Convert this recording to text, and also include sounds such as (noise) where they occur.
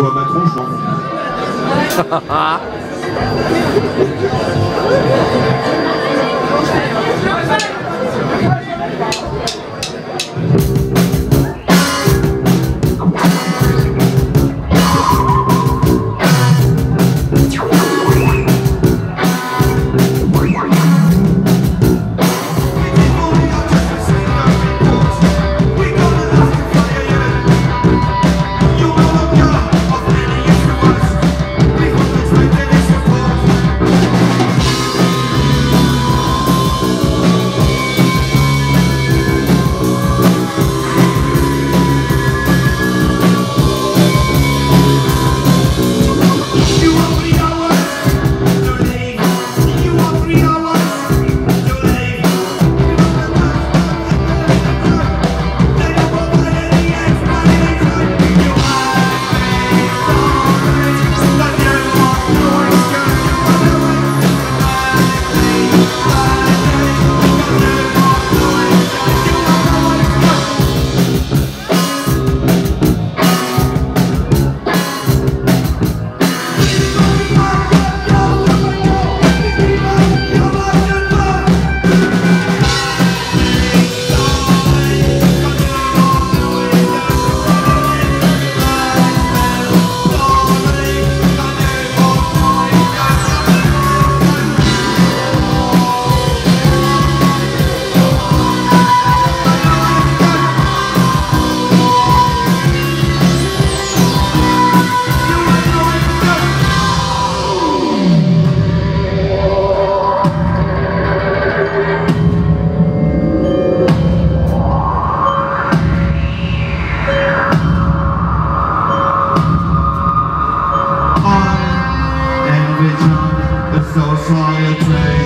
vois ma tronche, non (laughs) vision, the society.